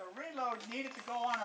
the reload needed to go on